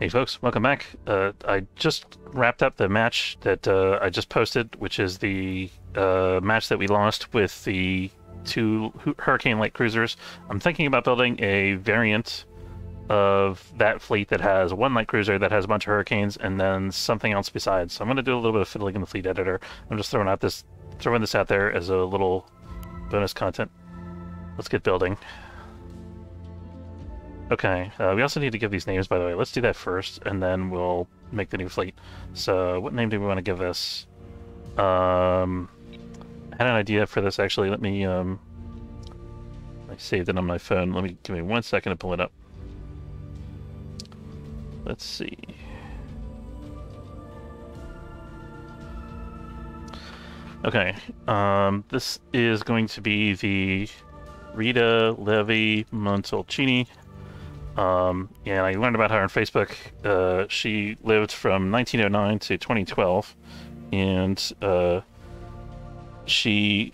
Hey folks, welcome back. Uh, I just wrapped up the match that uh, I just posted, which is the uh, match that we lost with the two Hurricane light cruisers. I'm thinking about building a variant of that fleet that has one light cruiser that has a bunch of Hurricanes and then something else besides. So I'm going to do a little bit of fiddling in the fleet editor. I'm just throwing out this, throwing this out there as a little bonus content. Let's get building. Okay, uh, we also need to give these names, by the way. Let's do that first, and then we'll make the new fleet. So, what name do we want to give this? Um, I had an idea for this, actually. Let me, um, I saved it on my phone. Let me, give me one second to pull it up. Let's see. Okay, um, this is going to be the Rita Levi-Montalcini um, and I learned about her on Facebook. Uh, she lived from 1909 to 2012, and uh, she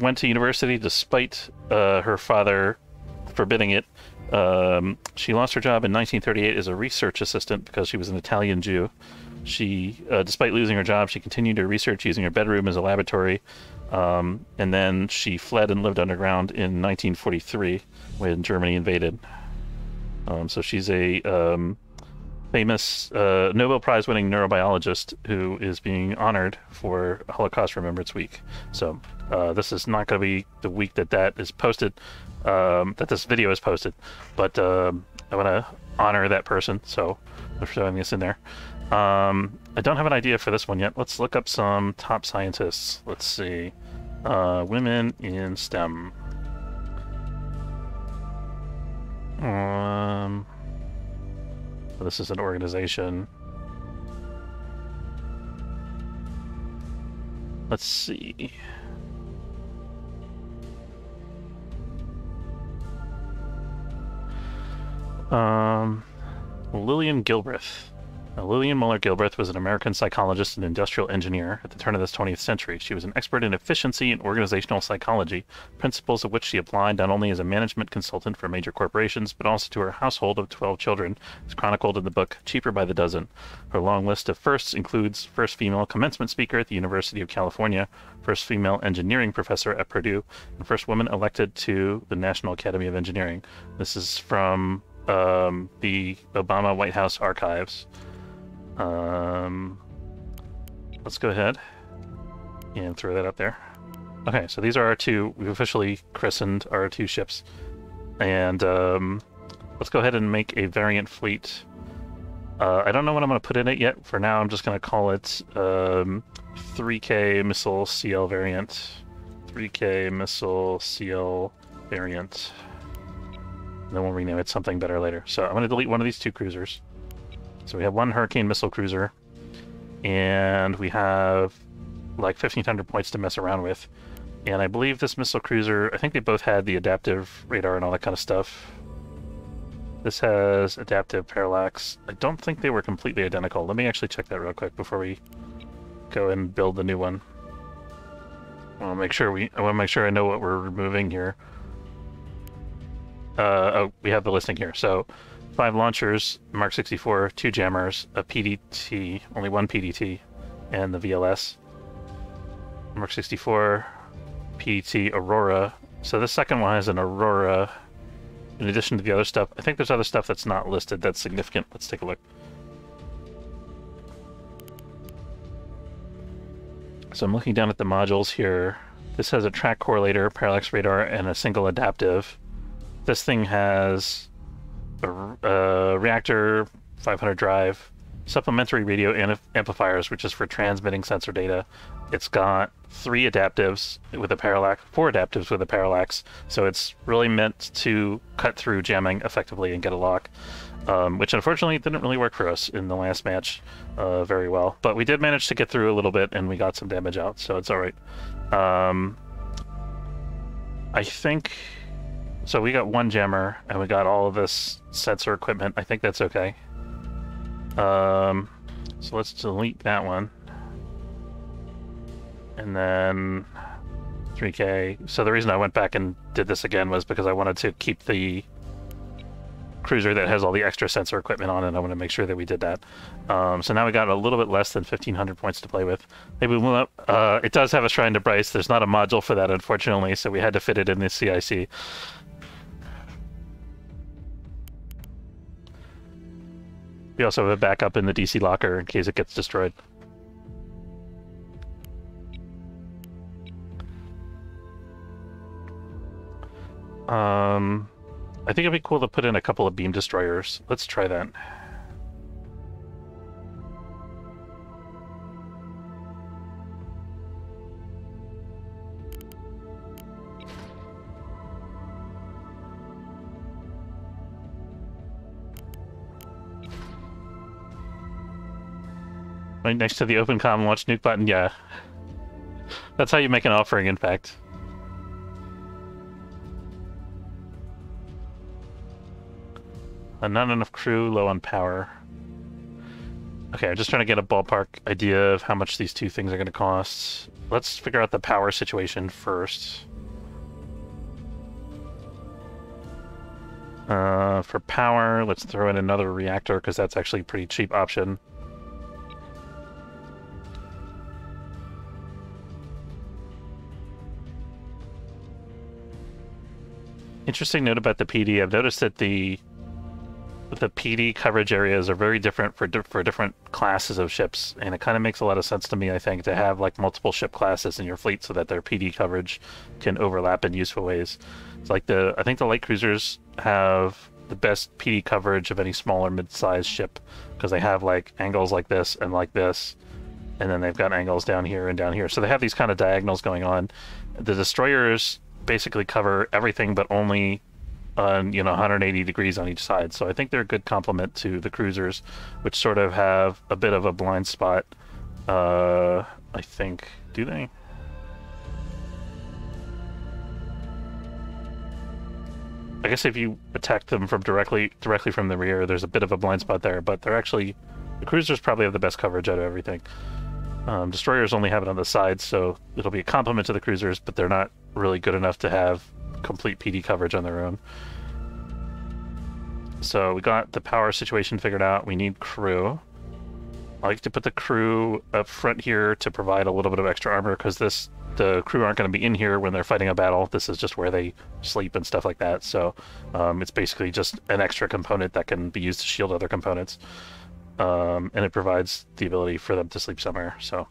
went to university despite uh, her father forbidding it. Um, she lost her job in 1938 as a research assistant because she was an Italian Jew. She, uh, despite losing her job, she continued her research using her bedroom as a laboratory. Um, and then she fled and lived underground in 1943 when Germany invaded. Um, so she's a um, famous uh, Nobel Prize winning neurobiologist who is being honored for Holocaust Remembrance Week. So uh, this is not going to be the week that that is posted, um, that this video is posted, but um, I want to honor that person, so I'm showing this in there. Um, I don't have an idea for this one yet. Let's look up some top scientists. Let's see. Uh, women in STEM. Um, this is an organization. Let's see. Um, Lillian Gilbreth. Now, Lillian Moller Gilbreth was an American psychologist and industrial engineer at the turn of the 20th century. She was an expert in efficiency and organizational psychology, principles of which she applied not only as a management consultant for major corporations, but also to her household of 12 children, as chronicled in the book Cheaper by the Dozen. Her long list of firsts includes first female commencement speaker at the University of California, first female engineering professor at Purdue, and first woman elected to the National Academy of Engineering. This is from um, the Obama White House archives. Um, let's go ahead and throw that up there. Okay, so these are our two, we've officially christened our two ships. And um, let's go ahead and make a variant fleet. Uh, I don't know what I'm going to put in it yet. For now, I'm just going to call it um, 3K Missile CL variant. 3K Missile CL variant. And then we'll rename it something better later. So I'm going to delete one of these two cruisers. So we have one Hurricane missile cruiser, and we have like 1,500 points to mess around with. And I believe this missile cruiser, I think they both had the adaptive radar and all that kind of stuff. This has adaptive parallax. I don't think they were completely identical. Let me actually check that real quick before we go and build the new one. I want to make sure we. I want to make sure I know what we're removing here. Uh, oh, we have the listing here. So five launchers, Mark 64, two jammers, a PDT, only one PDT, and the VLS. Mark 64, PDT, Aurora. So the second one is an Aurora. In addition to the other stuff, I think there's other stuff that's not listed that's significant. Let's take a look. So I'm looking down at the modules here. This has a track correlator, parallax radar, and a single adaptive. This thing has a, reactor 500 drive, supplementary radio amplifiers, which is for transmitting sensor data. It's got three adaptives with a parallax, four adaptives with a parallax, so it's really meant to cut through jamming effectively and get a lock, um, which unfortunately didn't really work for us in the last match uh, very well. But we did manage to get through a little bit and we got some damage out, so it's all right. Um, I think so we got one jammer, and we got all of this sensor equipment. I think that's okay. Um, so let's delete that one. And then 3K. So the reason I went back and did this again was because I wanted to keep the cruiser that has all the extra sensor equipment on it. I want to make sure that we did that. Um, so now we got a little bit less than 1,500 points to play with. Maybe we up. Uh, it does have a Shrine to Bryce. There's not a module for that, unfortunately, so we had to fit it in the CIC. We also have a backup in the DC locker in case it gets destroyed. Um, I think it'd be cool to put in a couple of beam destroyers. Let's try that. Right next to the open com launch nuke button, yeah. That's how you make an offering, in fact. Not enough crew, low on power. Okay, I'm just trying to get a ballpark idea of how much these two things are going to cost. Let's figure out the power situation first. Uh, for power, let's throw in another reactor because that's actually a pretty cheap option. Interesting note about the PD. I've noticed that the the PD coverage areas are very different for di for different classes of ships, and it kind of makes a lot of sense to me. I think to have like multiple ship classes in your fleet so that their PD coverage can overlap in useful ways. It's like the I think the light cruisers have the best PD coverage of any smaller mid-sized ship because they have like angles like this and like this, and then they've got angles down here and down here. So they have these kind of diagonals going on. The destroyers basically cover everything but only on you know 180 degrees on each side. So I think they're a good complement to the cruisers, which sort of have a bit of a blind spot. Uh, I think do they? I guess if you attack them from directly directly from the rear, there's a bit of a blind spot there, but they're actually the cruisers probably have the best coverage out of everything. Um, destroyers only have it on the sides, so it'll be a complement to the cruisers, but they're not really good enough to have complete PD coverage on their own. So we got the power situation figured out. We need crew. I like to put the crew up front here to provide a little bit of extra armor because this the crew aren't going to be in here when they're fighting a battle. This is just where they sleep and stuff like that. So um, it's basically just an extra component that can be used to shield other components. Um, and it provides the ability for them to sleep somewhere. So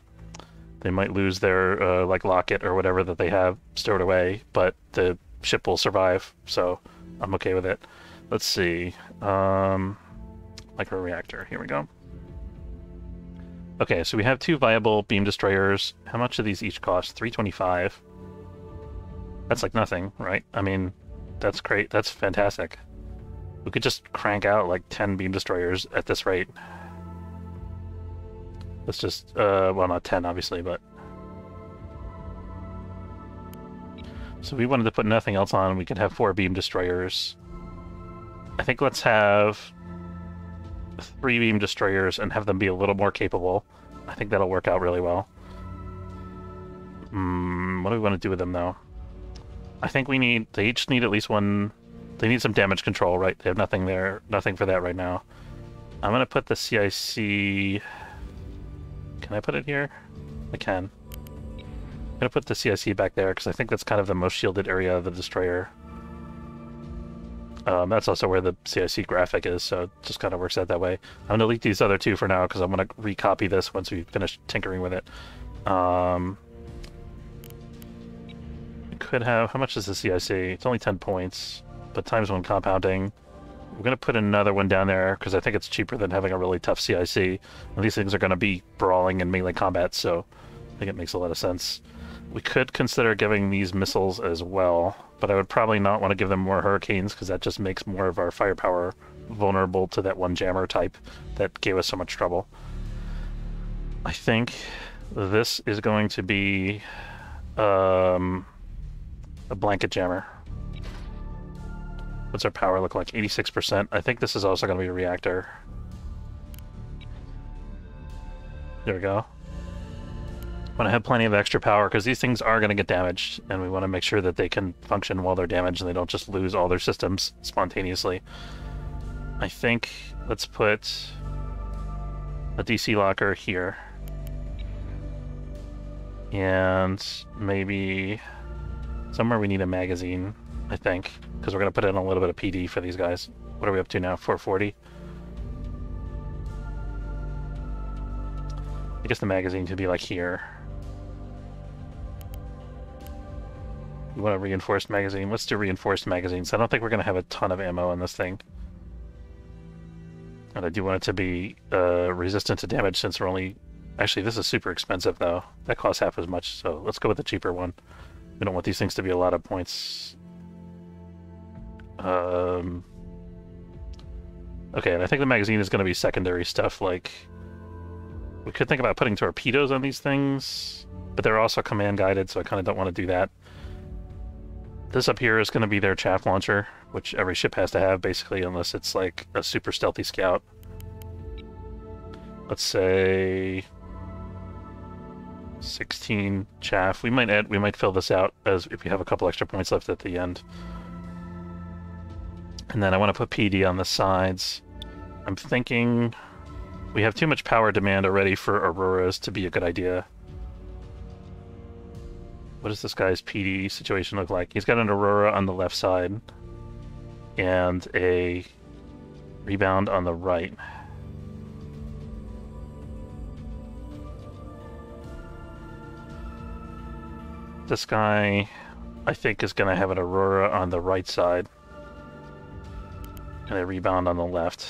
they might lose their uh, like locket or whatever that they have stored away, but the ship will survive, so I'm okay with it. Let's see. Um, micro reactor. Here we go. Okay, so we have two viable beam destroyers. How much do these each cost? 325. That's like nothing, right? I mean, that's great. That's fantastic. We could just crank out like 10 beam destroyers at this rate. Let's just, uh, well, not 10, obviously, but So we wanted to put nothing else on. We could have four beam destroyers. I think let's have three beam destroyers and have them be a little more capable. I think that'll work out really well. Mm, what do we want to do with them, though? I think we need... They each need at least one... They need some damage control, right? They have nothing there, nothing for that right now. I'm going to put the CIC... Can I put it here? I can I'm to put the CIC back there because I think that's kind of the most shielded area of the destroyer. Um, that's also where the CIC graphic is, so it just kind of works out that way. I'm going to delete these other two for now because I'm going to recopy this once we finish tinkering with it. Um, could have... How much is the CIC? It's only 10 points, but times one compounding. We're going to put another one down there because I think it's cheaper than having a really tough CIC. And these things are going to be brawling and melee combat, so I think it makes a lot of sense. We could consider giving these missiles as well, but I would probably not want to give them more hurricanes because that just makes more of our firepower vulnerable to that one jammer type that gave us so much trouble. I think this is going to be um, a blanket jammer. What's our power look like? 86%. I think this is also going to be a reactor. There we go want to have plenty of extra power because these things are going to get damaged, and we want to make sure that they can function while they're damaged and they don't just lose all their systems spontaneously. I think let's put a DC locker here. And maybe somewhere we need a magazine, I think, because we're going to put in a little bit of PD for these guys. What are we up to now? 440? I guess the magazine could be like here. You want a reinforced magazine? Let's do reinforced magazines. I don't think we're going to have a ton of ammo on this thing. And I do want it to be uh, resistant to damage since we're only... Actually, this is super expensive, though. That costs half as much, so let's go with the cheaper one. We don't want these things to be a lot of points. Um... Okay, and I think the magazine is going to be secondary stuff, like... We could think about putting torpedoes on these things, but they're also command-guided, so I kind of don't want to do that. This up here is going to be their chaff launcher, which every ship has to have, basically, unless it's like a super stealthy scout. Let's say 16 chaff. We might add, we might fill this out as if we have a couple extra points left at the end. And then I want to put PD on the sides. I'm thinking we have too much power demand already for Auroras to be a good idea. What does this guy's PD situation look like? He's got an Aurora on the left side and a rebound on the right. This guy, I think, is going to have an Aurora on the right side and a rebound on the left.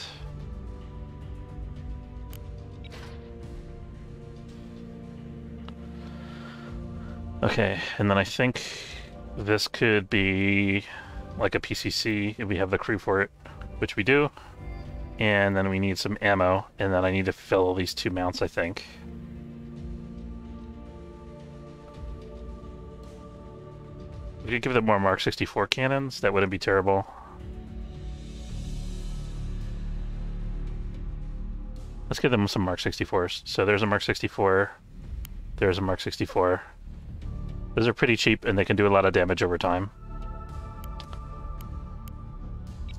Okay, and then I think this could be like a PCC if we have the crew for it, which we do. And then we need some ammo, and then I need to fill these two mounts, I think. We could give them more Mark 64 cannons, that wouldn't be terrible. Let's give them some Mark 64s. So there's a Mark 64, there's a Mark 64. Those are pretty cheap and they can do a lot of damage over time.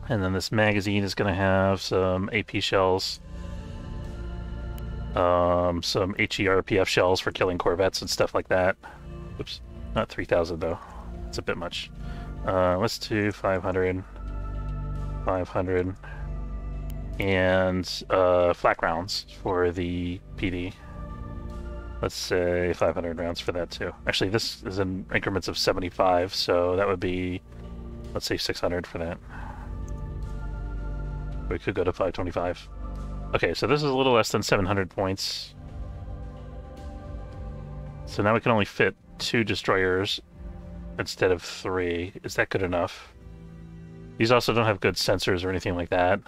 And then this magazine is going to have some AP shells, um, some HERPF shells for killing corvettes and stuff like that. Oops, not 3,000 though. It's a bit much. Uh, let's do 500, 500, and uh, flak rounds for the PD. Let's say 500 rounds for that too. Actually, this is in increments of 75, so that would be, let's say 600 for that. We could go to 525. Okay, so this is a little less than 700 points. So now we can only fit two destroyers instead of three. Is that good enough? These also don't have good sensors or anything like that.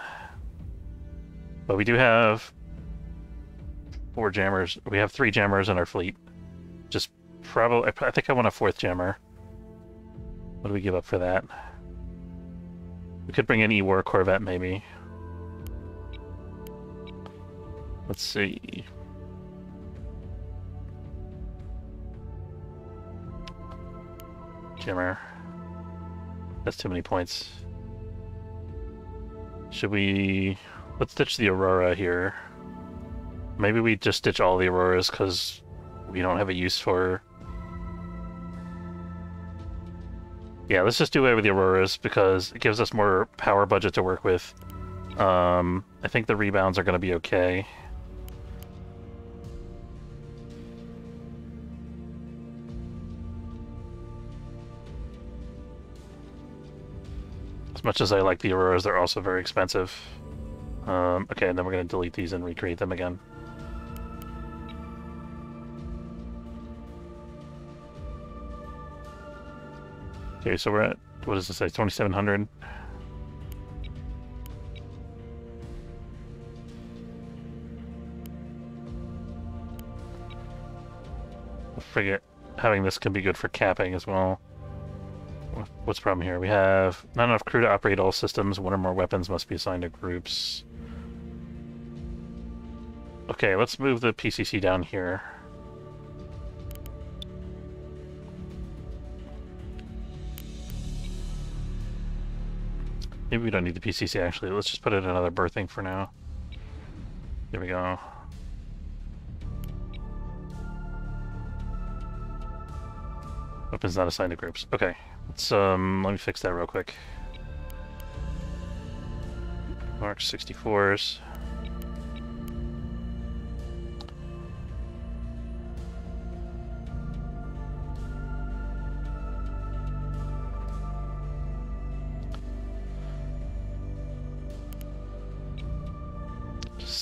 But we do have four jammers. We have three jammers in our fleet. Just probably, I think I want a fourth jammer. What do we give up for that? We could bring an E-War Corvette, maybe. Let's see. Jammer. That's too many points. Should we... Let's ditch the Aurora here. Maybe we just ditch all the Auroras because we don't have a use for... Yeah, let's just do away with the Auroras because it gives us more power budget to work with. Um, I think the rebounds are going to be okay. As much as I like the Auroras, they're also very expensive. Um, okay, and then we're going to delete these and recreate them again. Okay, so we're at, what does this say, 2700? I forget, having this can be good for capping as well. What's the problem here? We have not enough crew to operate all systems. One or more weapons must be assigned to groups. Okay, let's move the PCC down here. Maybe we don't need the PCC actually. Let's just put it in another berthing for now. There we go. Weapons not assigned to groups. Okay. Let's um let me fix that real quick. Mark 64s.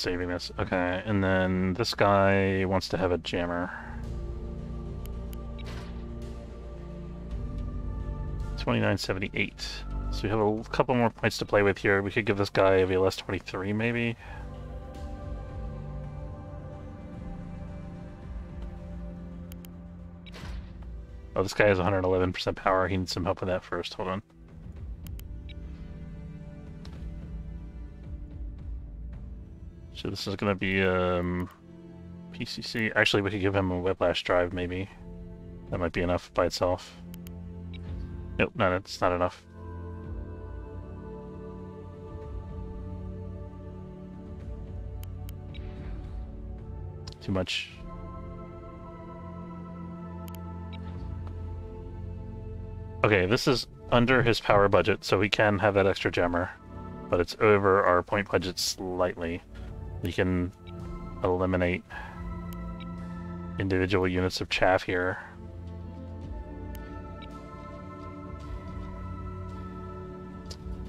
Saving this. Okay, and then this guy wants to have a jammer. 2978. So we have a couple more points to play with here. We could give this guy a VLS 23 maybe. Oh, this guy has 111% power. He needs some help with that first. Hold on. So this is to be um, PCC. Actually, we could give him a whiplash drive, maybe. That might be enough by itself. Nope, no, that's not enough. Too much. Okay, this is under his power budget, so we can have that extra jammer, but it's over our point budget slightly. We can eliminate individual units of chaff here.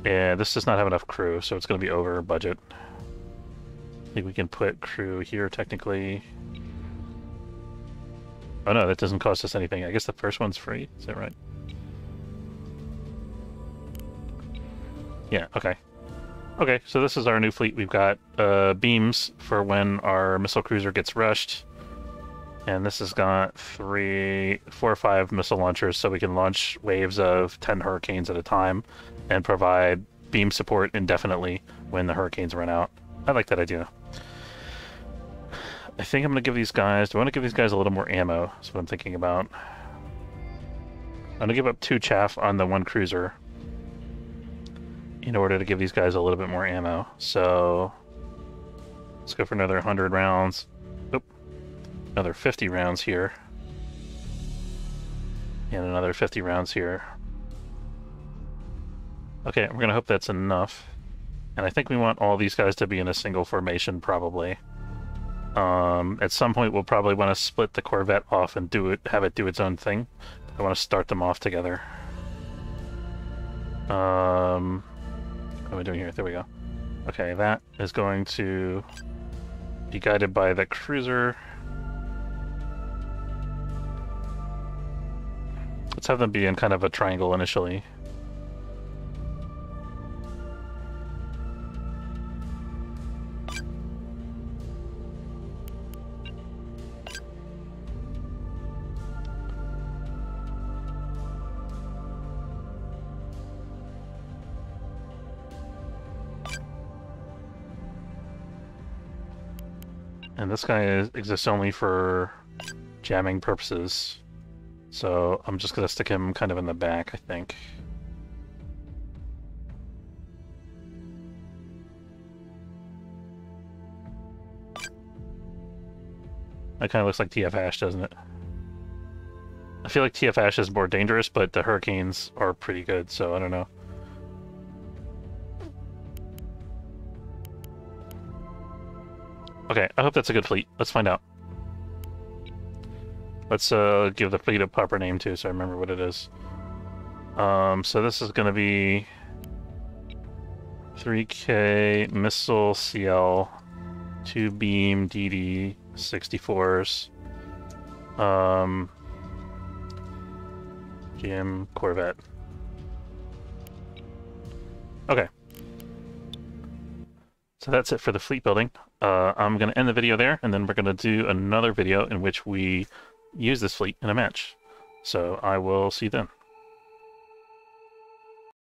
Yeah, this does not have enough crew, so it's going to be over budget. I think we can put crew here, technically. Oh no, that doesn't cost us anything. I guess the first one's free. Is that right? Yeah, okay. Okay, so this is our new fleet. We've got uh, beams for when our missile cruiser gets rushed. And this has got three, four or five missile launchers so we can launch waves of 10 hurricanes at a time and provide beam support indefinitely when the hurricanes run out. I like that idea. I think I'm going to give these guys... Do I want to give these guys a little more ammo? That's what I'm thinking about. I'm going to give up two chaff on the one cruiser in order to give these guys a little bit more ammo. So let's go for another 100 rounds. Oop. Another 50 rounds here. And another 50 rounds here. Okay, we're going to hope that's enough. And I think we want all these guys to be in a single formation, probably. Um, at some point, we'll probably want to split the Corvette off and do it, have it do its own thing. I want to start them off together. Um, what am I doing here? There we go. Okay, that is going to be guided by the cruiser. Let's have them be in kind of a triangle initially. And this guy is, exists only for jamming purposes. So I'm just going to stick him kind of in the back, I think. That kind of looks like TF Ash, doesn't it? I feel like TF Ash is more dangerous, but the Hurricanes are pretty good, so I don't know. Okay, I hope that's a good fleet. Let's find out. Let's uh, give the fleet a proper name too, so I remember what it is. Um, so this is going to be 3K missile CL, two beam DD 64s, um, GM Corvette. Okay. So that's it for the fleet building. Uh, I'm going to end the video there, and then we're going to do another video in which we use this fleet in a match. So I will see you then.